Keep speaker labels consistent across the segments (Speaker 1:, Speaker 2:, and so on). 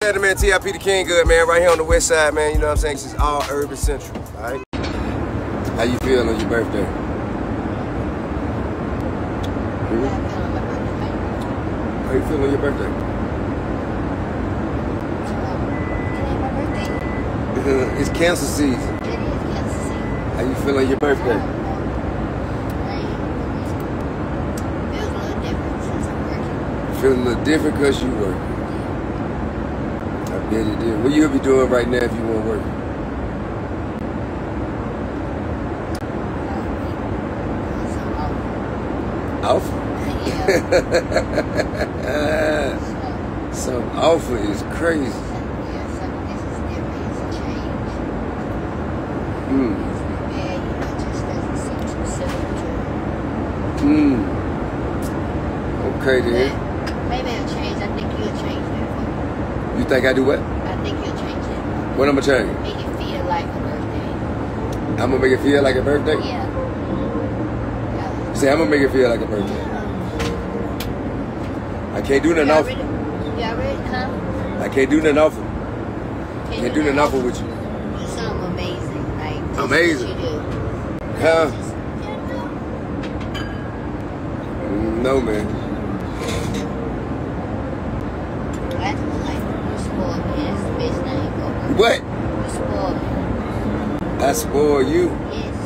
Speaker 1: Yeah, the man TIP the King Good, man, right here on the west side, man. You know what I'm saying? It's just all urban central, all right? How you feeling on your birthday? Hmm? How you feeling on your birthday? it's cancer season. How you feeling on your birthday? Feeling a little different because you work. Bet it did. What you be doing right now if you weren't working? Alpha? Some alpha is crazy. Hmm. Hmm. Okay then.
Speaker 2: Maybe it'll change. I think you'll change that for
Speaker 1: I do what?
Speaker 2: I think you'll change it.
Speaker 1: What I'ma change?
Speaker 2: Make it feel like a birthday.
Speaker 1: I'm gonna make it feel like a birthday?
Speaker 2: Yeah. Yeah.
Speaker 1: Say I'm gonna make it feel like a birthday. I can't do nothing
Speaker 2: you already, huh?
Speaker 1: I can't do nothing off.
Speaker 2: Can
Speaker 1: Can't do nothing off with you.
Speaker 2: Do something amazing. Like,
Speaker 1: Amazing.
Speaker 2: What you do.
Speaker 1: Huh?
Speaker 2: Just, you know,
Speaker 1: No man.
Speaker 2: that's what, like, you spoiled me. That's the best thing. Go
Speaker 1: What?
Speaker 2: You spoiled me.
Speaker 1: I spoil you.
Speaker 2: Yes.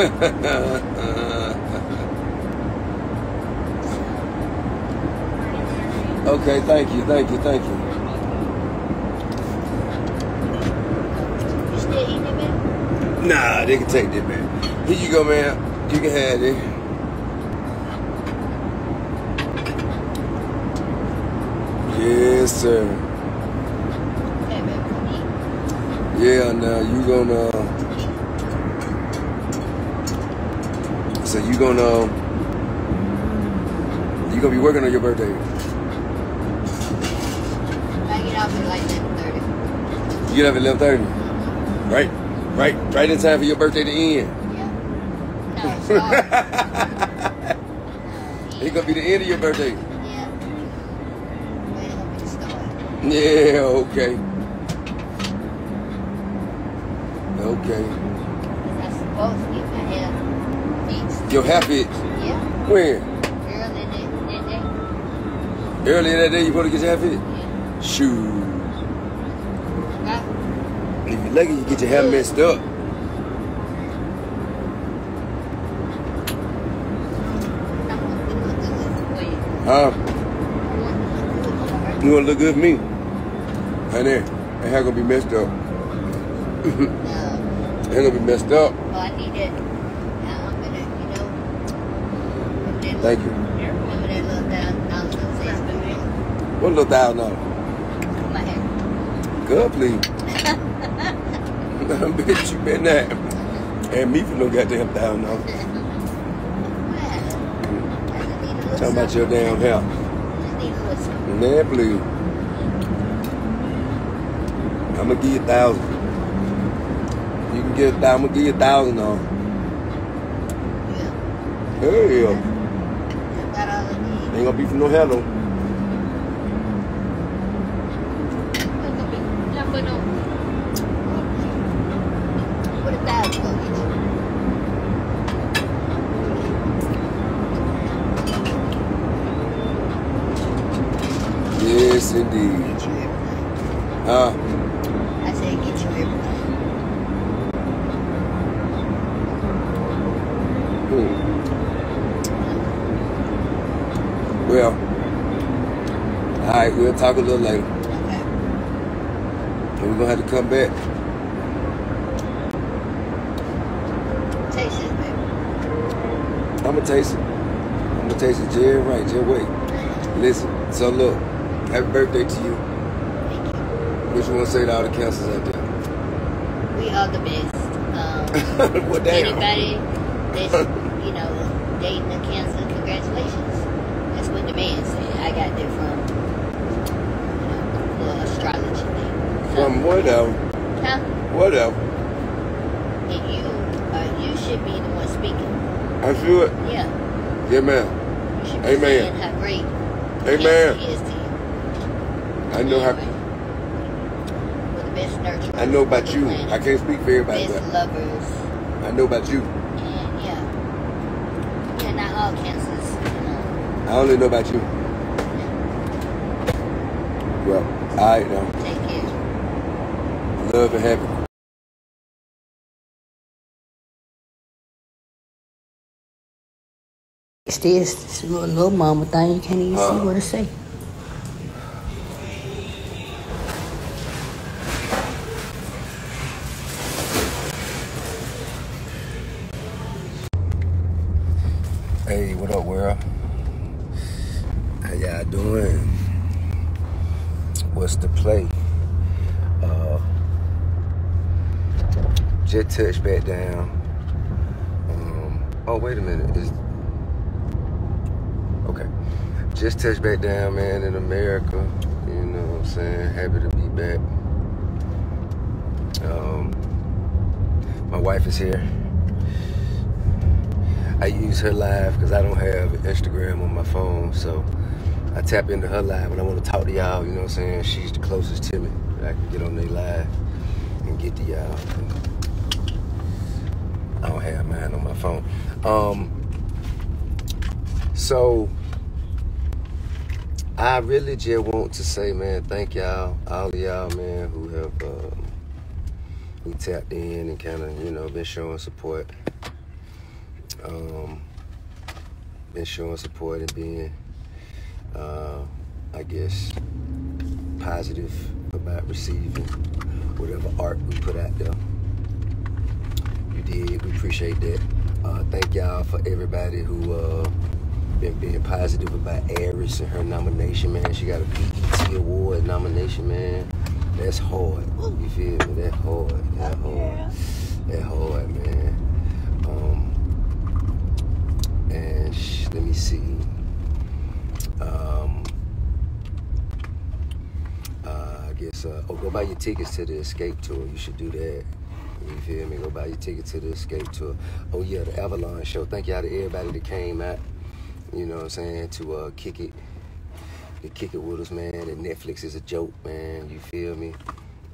Speaker 1: okay, thank you, thank you, thank you.
Speaker 2: You still eating it, man?
Speaker 1: Nah, they can take that, man. Here you go, man. You can have it. Yes, sir.
Speaker 2: Okay, man. Come eat.
Speaker 1: Yeah, now you gonna. So you gonna. You gonna be working on your birthday.
Speaker 2: I get off at like 11.30.
Speaker 1: You get up at eleven thirty. Mm-hmm. Right, right, right in time for your birthday to end.
Speaker 2: Yeah. No.
Speaker 1: It's gonna be the end of your birthday.
Speaker 2: Yeah. Wait, it's gonna be the start.
Speaker 1: Yeah, okay. Okay.
Speaker 2: I'm supposed to get my.
Speaker 1: Your happy
Speaker 2: Yeah.
Speaker 1: when?
Speaker 2: Early that, that day.
Speaker 1: Earlier that day you supposed to get your hair fit?
Speaker 2: Yeah.
Speaker 1: Shoot. If you're lucky you get your hair messed up.
Speaker 2: I want to look good for you.
Speaker 1: Huh?
Speaker 2: I want to look good for my birthday.
Speaker 1: You wanna look good for me? Honey, that hair gonna be messed up. Hair gonna be messed up.
Speaker 2: Oh, I need that. Now I'm gonna, you know.
Speaker 1: Thank you.
Speaker 2: little- Remember little thousand dollars on Facebook?
Speaker 1: What little thousand dollars?
Speaker 2: My hair.
Speaker 1: Good, please. I bet you been that. And me for no goddamn thousand dollars.
Speaker 2: Well, I just need
Speaker 1: Talking about your damn hair.
Speaker 2: Just need a little something.
Speaker 1: Nah, please. I'm gonna give you a thousand. Can get a thousand. I'm gonna give you a thousand on.
Speaker 2: Yeah.
Speaker 1: Hell yeah. Ain't gonna be for no hair though.
Speaker 2: Gonna be? Not for no. What a thousand gonna get you?
Speaker 1: Yes, indeed.
Speaker 2: Get you everything.
Speaker 1: Huh?
Speaker 2: I said get you everything.
Speaker 1: Hmm. Well, all right. We'll talk a little later.
Speaker 2: Okay.
Speaker 1: And we're gonna have to come back.
Speaker 2: Taste this, baby.
Speaker 1: I'm gonna taste it. I'm gonna taste it. Jerry, right? Jerry, wait. Listen. So look. Happy birthday to you.
Speaker 2: Thank you.
Speaker 1: What you wanna say to all the cancers out there?
Speaker 2: We are the best. Um,
Speaker 1: well,
Speaker 2: anybody that's, you know, dating a cancer, congratulations. Man said. I got that from, you know, the astrology thing. So,
Speaker 1: From whatever.
Speaker 2: Huh?
Speaker 1: Whatever.
Speaker 2: And you, uh, you should be the one speaking.
Speaker 1: I it.
Speaker 2: Yeah.
Speaker 1: Yeah, man.
Speaker 2: You should be
Speaker 1: Amen.
Speaker 2: how great
Speaker 1: Amen.
Speaker 2: cancer is to you.
Speaker 1: I know how.
Speaker 2: Anyway, best.
Speaker 1: I know about you.
Speaker 2: planet,
Speaker 1: I can't speak for everybody,
Speaker 2: Best lovers.
Speaker 1: I know about you.
Speaker 2: And yeah. Yeah, not all you know.
Speaker 1: I only know about you. Well, all right now.
Speaker 2: Take care.
Speaker 1: Love and happiness.
Speaker 2: It's this, this little, mama thing. You can't even
Speaker 1: Uh.
Speaker 2: see what it say.
Speaker 1: Hey, what up, world? How y'all doing? What's the play? Uh, jet touch back down. Um, oh, wait a minute. Is okay. Just touched back down, man, in America. You know what I'm saying? Happy to be back. Um, my wife is here. I use her live because I don't have Instagram on my phone, so I tap into her live when I want to talk to y'all. You know what I'm saying? She's the closest to me. I can get on their live and get to y'all. I don't have mine on my phone. Um, so I really just want to say, man, thank y'all, all of y'all, man, who have um, who tapped in and kind of, you know, been showing support um, been showing support and being, uh, I guess, positive about receiving whatever art we put out there. You did. We appreciate that. Uh, thank y'all for everybody who uh, been being positive about Heiress and her nomination, man. She got a BET Award nomination, man. That's hard. You feel me? That hard. That hard. That hard, man. Um, and sh- let me see. Um, uh, I guess. Uh, oh, go buy your tickets to the Escape Tour. You should do that. You feel me? Go buy your ticket to the Escape Tour. Oh yeah, the Avalon Show. Thank y'all to everybody that came out. You know what I'm saying to uh, kick it, to kick it with us, man. And Netflix is a joke, man. You feel me?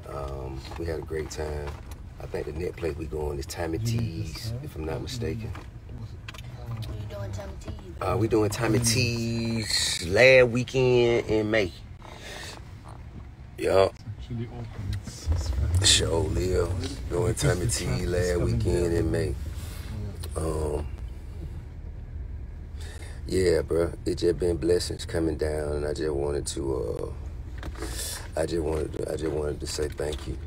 Speaker 1: Um, we had a great time. I think the net place we going is Tommy T's, if I'm not mistaken.
Speaker 2: What you doing, Tommy T?
Speaker 1: Uh, we doing Tommy T's last weekend in May. Yup. Show live. Going Tommy T last weekend in May. Um, yeah, bro. It just been blessings coming down, and I just wanted to. Uh, I just wanted. To, I just wanted to say thank you.